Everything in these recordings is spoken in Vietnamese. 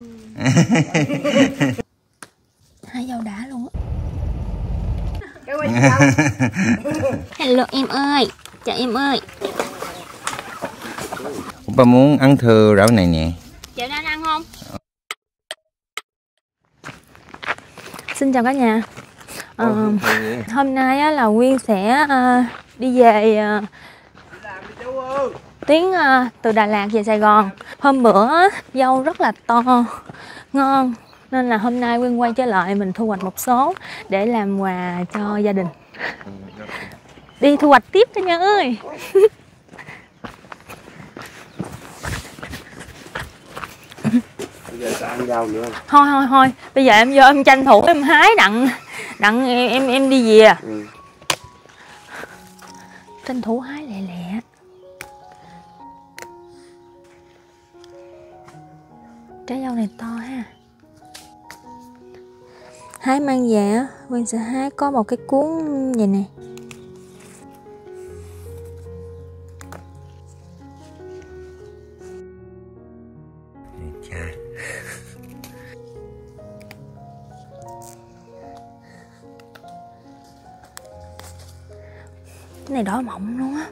hai dâu đã luôn á. Hello em ơi chào em ơi. Ba muốn ăn thừa rau này nè. Chào anh ăn không? Xin chào cả nhà. Ờ, hôm nay á, là Nguyên sẽ ờ, đi về ờ, tuyến từ Đà Lạt về Sài Gòn hôm bữa dâu rất là to ngon nên là hôm nay Nguyên quay trở lại mình thu hoạch một số để làm quà cho gia đình. Đi thu hoạch tiếp cả nhà ơi. Bây giờ sao ăn rau nữa? Thôi thôi thôi bây giờ em vô em tranh thủ em hái đặng đặng em em, em đi về. Ừ. tranh thủ hái trái dâu này to ha. Hái mang về á Quyên sẽ hái có một cái cuốn vậy nè cái này đỏ mọng luôn á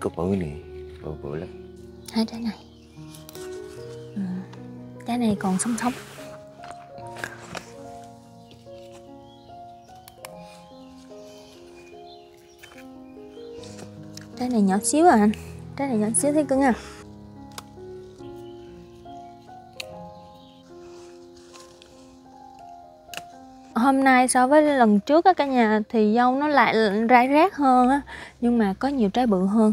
thưa có bự nè bự bự lắm. Hai trái này. Ừ. trái này còn sống sống. Trái này nhỏ xíu à anh. Trái này nhỏ xíu thấy cưng à. Hôm nay so với lần trước á, cả nhà thì dâu nó lại rải rác hơn á, nhưng mà có nhiều trái bự hơn.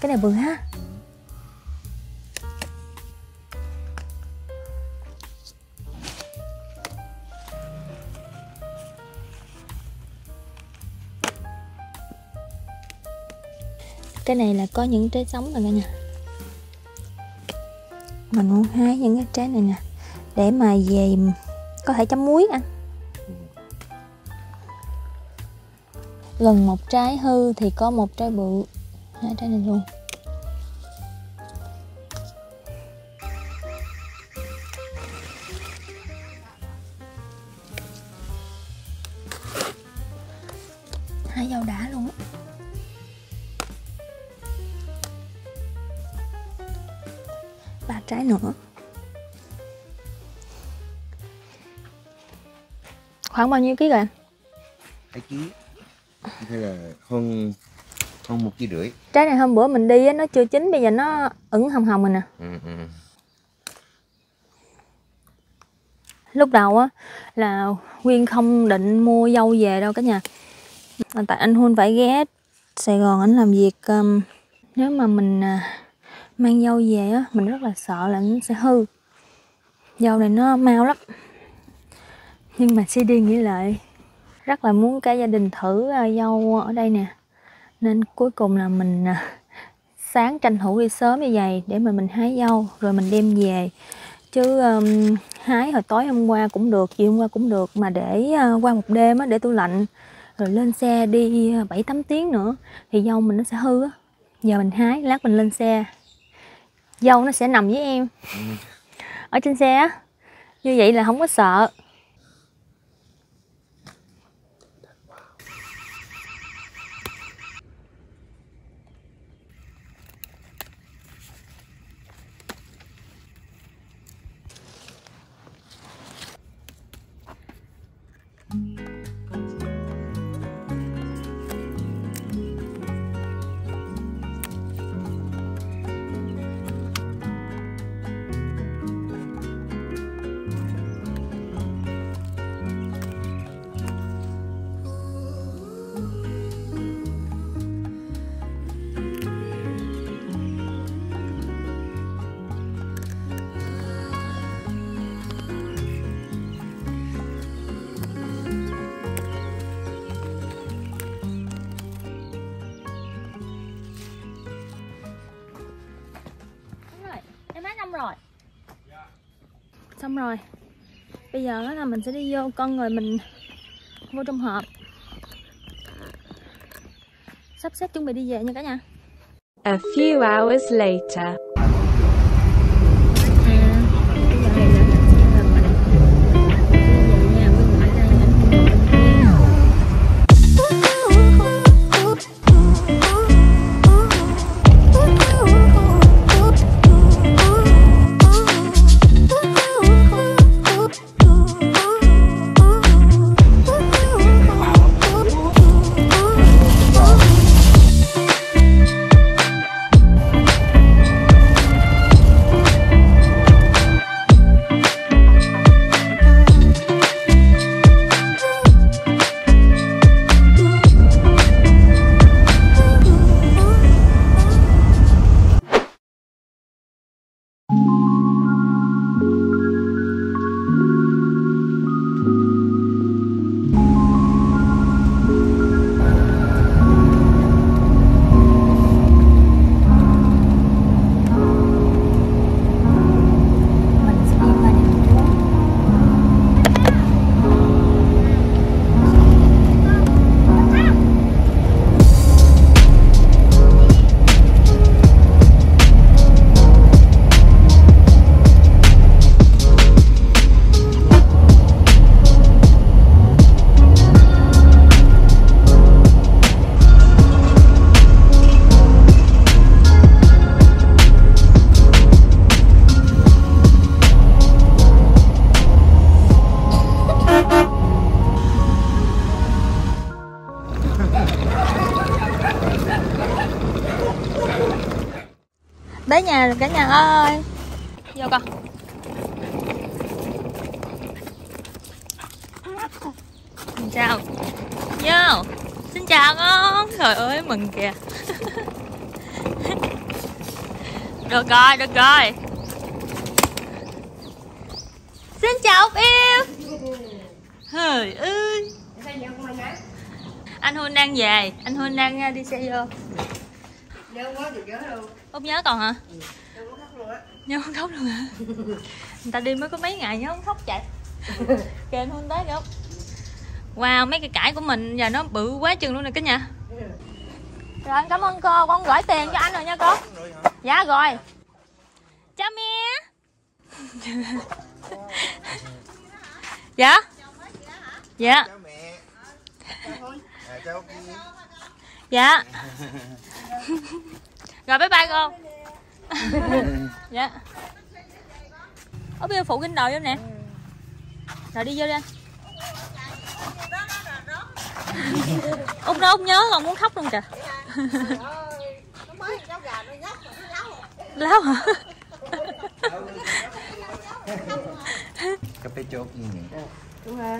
cái này bự ha. Cái này là có những trái sống rồi cả nhà. Mình muốn hái những cái trái này nè. Để mà về có thể chấm muối ăn. Gần một trái hư thì có một trái bự hai trái này luôn hai dâu đá luôn á. Ba trái nữa. Khoảng bao nhiêu ký rồi anh? Hai ký. Hay là hơn hơn một ký rưỡi. Trái này hôm bữa mình đi á nó chưa chín bây giờ nó ửng hồng hồng rồi nè. Ừ, ừ. lúc đầu á là Nguyên không định mua dâu về đâu cả nhà. Tại anh Huân phải ghé Sài Gòn anh làm việc um, nếu mà mình à, mang dâu về á mình rất là sợ là nó sẽ hư. Dâu này nó mau lắm. Nhưng mà đi nghĩ lại rất là muốn cả gia đình thử à, dâu ở đây nè nên cuối cùng là mình à, sáng tranh thủ đi sớm như vậy để mà mình hái dâu rồi mình đem về. Chứ um, hái hồi tối hôm qua cũng được chiều hôm qua cũng được mà để uh, qua một đêm á để tủ lạnh. Rồi lên xe đi uh, bảy tám tiếng nữa thì dâu mình nó sẽ hư á. Giờ mình hái lát mình lên xe. Dâu nó sẽ nằm với em. Ở trên xe á. Như vậy là không có sợ rồi. Bây giờ là mình sẽ đi vô con rồi mình vô trong hộp. Sắp xếp chuẩn bị đi về nha cả nhà. A few hours later. Nhà ơi. Vô con xin chào. Vô. Xin chào con. Trời ơi mừng kìa. Được rồi được rồi. Xin chào yêu. Trời ơi. Anh Huynh đang về. Anh Huynh đang uh, đi xe vô. Út nhớ còn hả? Nhớ không khóc luôn hả? Người ta đi mới có mấy ngày nhớ không khóc chạy anh Huynh tới Út Wow, mấy cái cải của mình giờ nó bự quá chừng luôn nè cả nhà. Rồi anh cảm ơn cô, con gửi tiền cho anh rồi nha cô. Dạ rồi. Chào mẹ. Dạ? Dạ. À. Dạ. Rồi bye bye cô Dạ. Ở bây giờ phụ kinh đời vô nè? Rồi đi vô đi anh. Út đó Út nhớ còn muốn khóc luôn kìa. Láo hả? Cà phê chốt như này.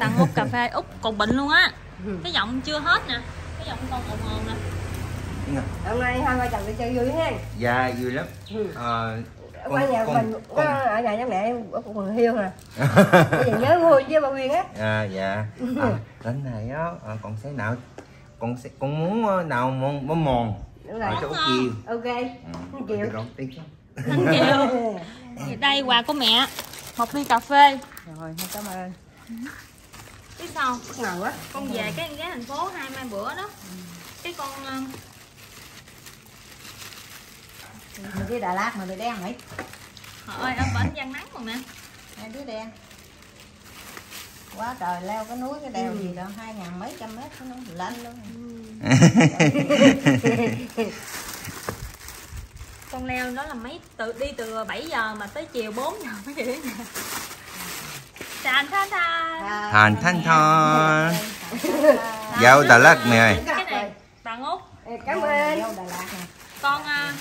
Tặng Út cà phê Út còn bệnh luôn á. Cái giọng chưa hết nè. Cái giọng còn ồn ồn nè hôm nay hai vợ chồng đi chơi vui ha Dạ vui lắm. Ờ, qua nhà con- mình con- ở nhà cha mẹ ở cùng Hoàng Hiêu nè. Nhớ vui với bà Nguyên á. À, dạ. À, lần này á à, con sẽ nào con sẽ con muốn ờ, nào món món mòn đúng ở chỗ chiều ok. Ừ. chiều. Đây quà của mẹ. Một ly cà phê. Rồi cảm ơn. Biết sao bất ngờ quá. Con về cái ghé thành phố hai mai bữa đó. Cái con ờ, Mình đi Đà Lạt mà bị đen vậy. Ơi ở bển gian nắng rồi nè Hai đứa đen. Quá trời leo cái núi cái đèo gì đó Hai ngàn mấy trăm mét nó lạnh luôn. Con leo đó là mấy từ đi từ 7 giờ mà tới chiều 4 giờ mới về nhà. Sàn tha tha Thành thanh thon Dâu Đà Lạt mẹ ơi. Cái này bạn út cảm ơn. Vô Đà Lạt nè con ờ,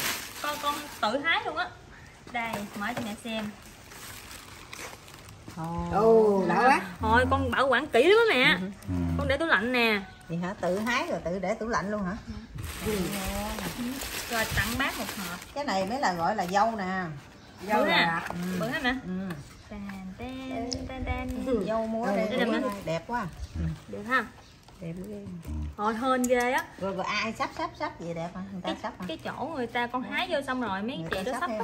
con con tự hái luôn á. Đây mở cho mẹ xem. Ồ đã quá. Thôi con bảo quản kỹ lắm á mẹ con để tủ lạnh nè. Gì hả? Tự hái rồi tự để tủ lạnh luôn hả? Rồi tặng bác một hộp. Cái này mới là gọi là dâu nè. Dâu bữa nè. Bữa nè ừ. Tàn, tan, tan, tan. Dâu múa Ừ, đây đẹp quá. Được ha đẹp ghê. Hồi hên ghê á. Rồi, rồi ai sắp sắp sắp gì đẹp hả Người ta cái, sắp hả? cái chỗ người ta con hái vô xong rồi mấy Người chị đó sắp á.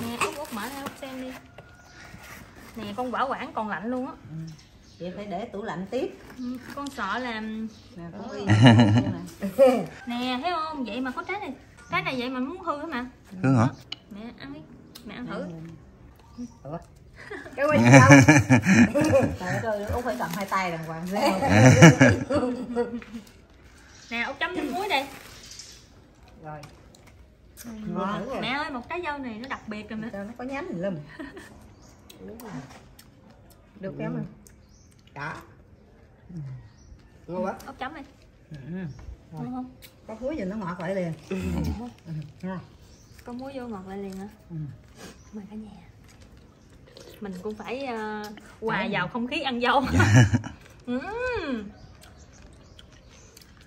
nè út út mở ra út xem đi. Nè con bảo quản còn lạnh luôn á. Chị phải để tủ lạnh tiếp. Ừ, con sợ là nè nè. Thấy không? Vậy mà có trái này trái này vậy mà muốn hư hả mà. Hương hả? mẹ ăn đi. Mẹ ăn thử cái quay trời ơi út phải cầm hai tay đàng hoàng lên nè út chấm nước muối đây rồi. Ngon. Mẹ ơi một trái dâu này nó đặc biệt rồi mẹ nó có nhánh lùm được không? Mà đó. Ngon quá. Út chấm đi. Ừ. ngon không? Có muối gì nó ngọt lại liền. Ừ, có muối vô ngọt lại liền hả? Ừ. mời cả nhà mình cũng phải ờ, hòa vào không khí ăn dâu. Ừm.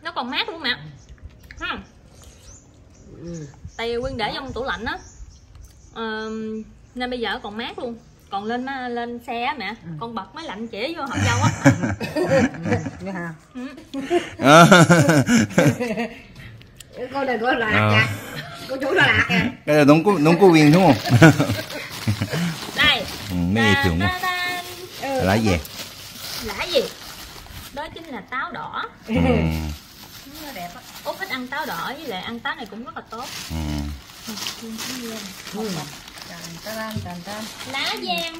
nó còn mát luôn mẹ ha. Tại vì quyên để trong tủ lạnh á. Ờm, nên bây giờ còn mát luôn. Còn lên lên xe á mẹ. Con bật máy lạnh chỉ vô hộp dâu á. Nghe hả? Cô đừng có lạc nha. Cô chủ Đà Lạt kìa Cái là nóng của nóng của viên đúng không? ừ, mấy thường quá. ta. Lá gì? là gì đó chính là táo đỏ Ừ. nó đẹp á út thích ăn táo đỏ với lại ăn táo này cũng rất là tốt Ừ. Tàn tan tàn tan lá giang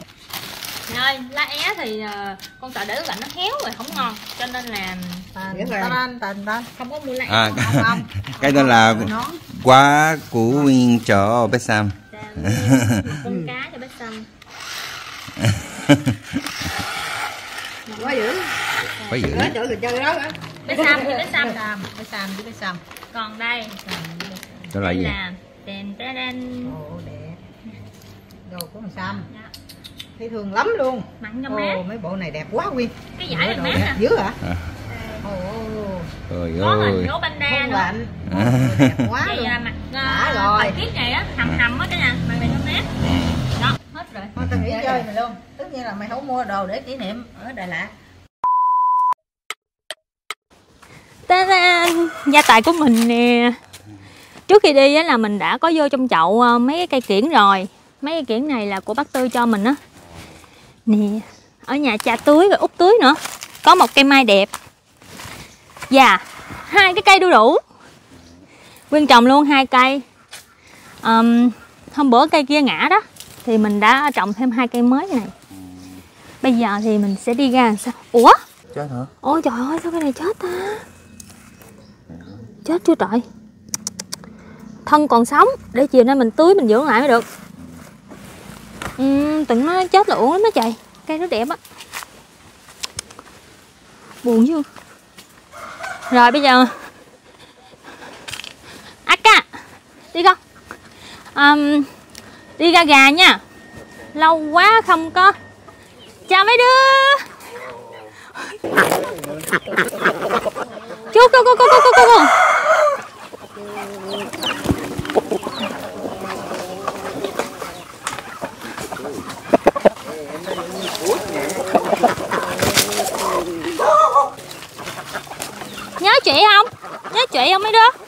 ơi lá é thì ờ, con sợ để lạnh nó héo rồi không ngon cho nên là rồi. không có mua lá é À, ngon. không không cái đó là quả của Nguyên cho bé Sam. Con cá cho bé xăm quá dữ. Phải giữ. đó chỗ chơi đó bé xăm thì bé sam cái sam với cái sam. Còn đây. Đó là gì? ồ đẹp đồ của thằng sam. Dạ. thấy thương lắm luôn. Mặn cho mát. Ồ mấy bộ này đẹp quá nguyên cái giải này mát nè dữ hả? À. Trời có hình ơi. gấu banda nữa. lạnh. Đẹp quá vậy luôn. mặt uh, rồi. thời tiết này á hầm hầm á cái nè mặt này nó mát. Đó hết rồi. Thôi tao nghỉ chơi mày luôn. Tất nhiên là mày không mua đồ để kỷ niệm ở Đà Lạt. Ta-da! gia tài của mình nè. Trước khi đi á là mình đã có vô trong chậu ờ, mấy cái cây kiển rồi. Mấy cây kiển này là của bác tư cho mình á. Nè ở nhà cha tưới và út tưới nữa. Có một cây mai đẹp. Và hai cái cây đu đủ. Nguyên trồng luôn hai cây. Ờm, hôm bữa cây kia ngã đó thì mình đã trồng thêm hai cây mới này. Bây giờ thì mình sẽ đi ra làm sao? Ủa? Chết hả? Ôi trời ơi sao cái này chết ta? Chết chưa trời? Thân còn sống Để chiều nay mình tưới mình dưỡng lại mới được. Uhm, Từng nó chết là uổng lắm á trời. Cây nó đẹp á. Buồn chứ. Rồi bây giờ. Aka Đi con. Ờm, Đi ra gà nha Lâu quá không có Chào mấy đứa Chú, cô cô cô cô cô cô cô Nhớ chị không? Nhớ chị không mấy đứa?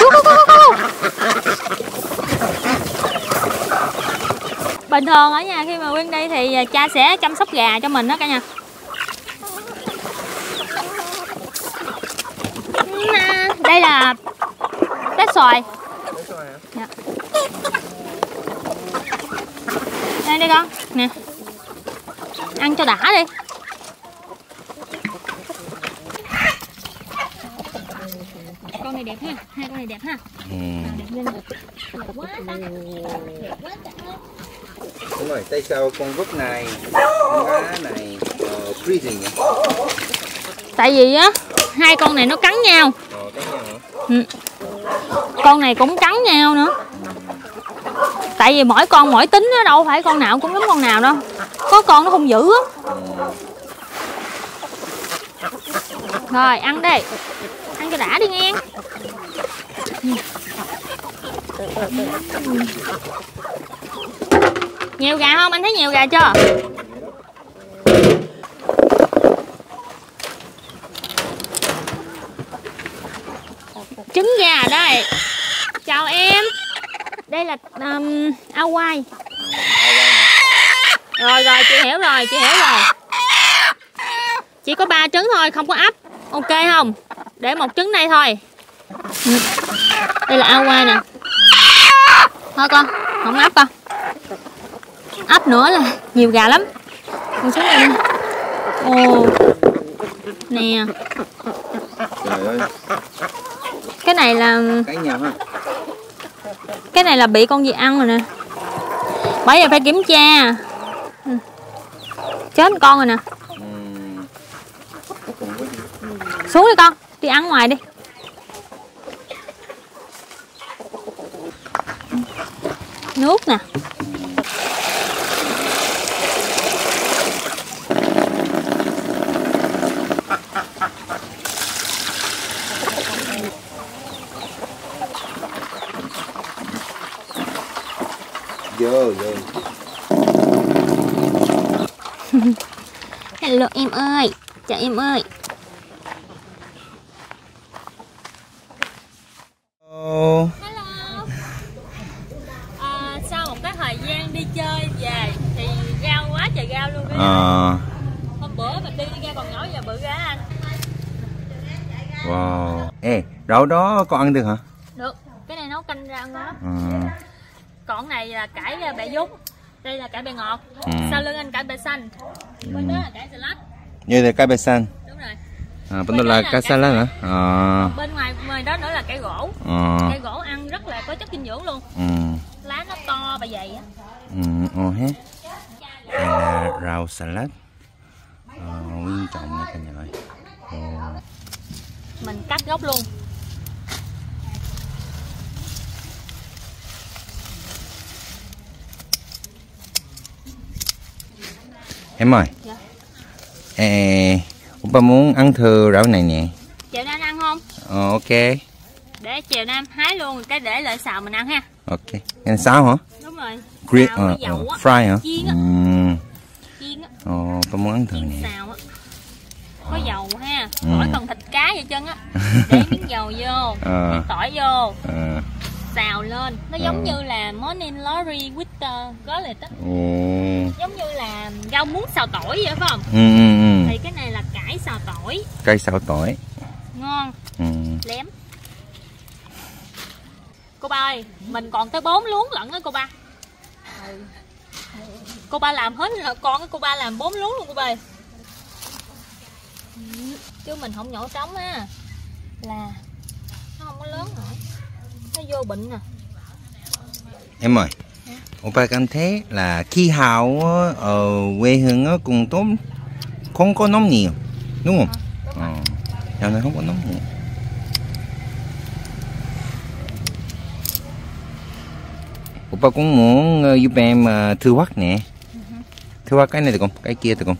Cô cô cô cô cô thường ở nhà khi mà Quyên đi thì à, cha sẽ chăm sóc gà cho mình đó cả nhà. Đây là tết xoài. Dạ. đây đi con. Nè. Ăn cho đã đi. Con này đẹp ha hai con này đẹp ha. Ừ. đẹp lên đẹp quá ta đẹp quá ơi Đúng rồi, tại sao con vứt này, con cá này, uh, freezing nhỉ? tại vì á hai con này nó cắn nhau. Ờ, cái nhau hả? con này cũng cắn nhau nữa. Tại vì mỗi con mỗi tính á đâu phải con nào cũng giống con nào đâu. Có con nó không dữ á. Rồi ăn đi. Ăn cho đã đi nghe nhiều gà không? Anh thấy nhiều gà chưa? Trứng gà đây. Chào em. Đây là um, ao quay. Rồi rồi chị hiểu rồi Chị hiểu rồi. Chỉ có ba trứng thôi không có ấp. Ok không? Để một trứng đây thôi. Đây là ao quay nè. Thôi con Không ấp con ấp nữa là nhiều gà lắm. Con xuống đây ồ nè. Trời ơi. Cái này là cái nhà ha cái này là bị con gì ăn rồi nè. Bởi giờ phải kiểm tra. Ừ. chết con rồi nè. Xuống đi con đi ăn ngoài đi. Nước nè Hello em ơi chào em ơi Ô, Hello. À, sau một cái thời gian đi chơi về thì rau quá trời rau luôn đó. Ờ, Hôm bữa mình đi ra còn nhỏ giờ bự ra anh. wow Ê, rau đó con ăn được hả? Được. Cái này nấu canh rau ngon lắm. Ờ, Còn này là cải à, bẹ dúng. Đây là cải bẹ ngọt. Ừ. Sau lưng anh cải bẹ xanh. Bên đó là cải salad. như là cái bê xanh Đúng rồi. À, bên đó là cá salad hả? Ờ, Bên ngoài ngoài đó nữa là cải gỗ. ờ, Cải gỗ ăn rất là có chất dinh dưỡng luôn. ừ, Lá nó to và dày á. ừ, ồ hết Đây là rau salad Ờ, nguyên trọng nha cả nhà ơi Mình cắt gốc luôn. Em ơi Dạ. Ê, Oppa muốn ăn thử rau này nè Chiều nay anh ăn không? Ờ, ok Để chiều nay em hái luôn cái để lại xào mình ăn ha. Ok Anh sao hả? Đúng rồi. Grill, Xào ờ, dầu ờ, á. fry hả? Chiên á. Ừm, Chiên á. Ồ, Oppa muốn ăn thử chiên nè xào á có dầu ha Ừ. khỏi cần thịt cá vậy chân á để miếng dầu vô Ờ. miếng tỏi vô Ờ, xào lên. Nó giống Ờ. như là morning glory with uh, garlic á. Ồ giống như là rau muống xào tỏi vậy phải không? Ừ, ừ, ừ. Thì cái này là cải xào tỏi. Cây xào tỏi. Ngon. Ừ. lém. Cô ba ơi mình còn tới bốn luống lận á cô ba. Cô ba làm hết rồi con cô ba làm bốn luống luôn cô ba ơi. Ừ, chứ mình không nhổ trống á. Là nó không có lớn nữa nó vô bệnh nè Em ơi Oppa cảm thấy là khí hậu ở quê hương cũng tốt Không có nóng nhiều Đúng không? Ờ, dạo này không có nóng nhiều Oppa cũng muốn ờ, giúp em thư hoắc nè Thư hoắc cái này được không? Cái kia được không?